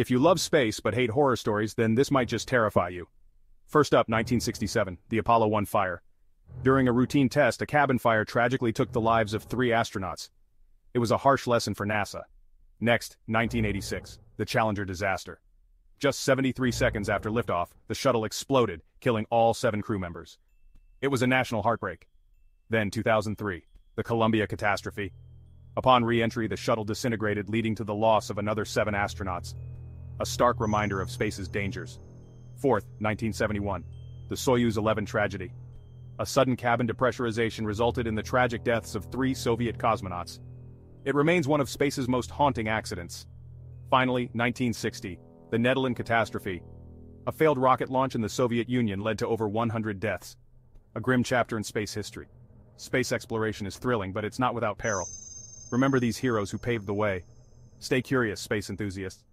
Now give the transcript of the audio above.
If you love space but hate horror stories, then this might just terrify you. First up, 1967, the Apollo 1 fire. During a routine test, a cabin fire tragically took the lives of three astronauts. It was a harsh lesson for NASA. Next, 1986, the Challenger disaster. Just 73 seconds after liftoff, the shuttle exploded, killing all seven crew members. It was a national heartbreak. Then 2003, the Columbia catastrophe. Upon re-entry, the shuttle disintegrated, leading to the loss of another seven astronauts. A stark reminder of space's dangers. Fourth, 1971, the Soyuz 11 tragedy. A sudden cabin depressurization resulted in the tragic deaths of three Soviet cosmonauts. It remains one of space's most haunting accidents. Finally, 1960, the Nedelin catastrophe. A failed rocket launch in the Soviet Union led to over 100 deaths. A grim chapter in space history. Space exploration is thrilling, but it's not without peril. Remember these heroes who paved the way. Stay curious, space enthusiasts.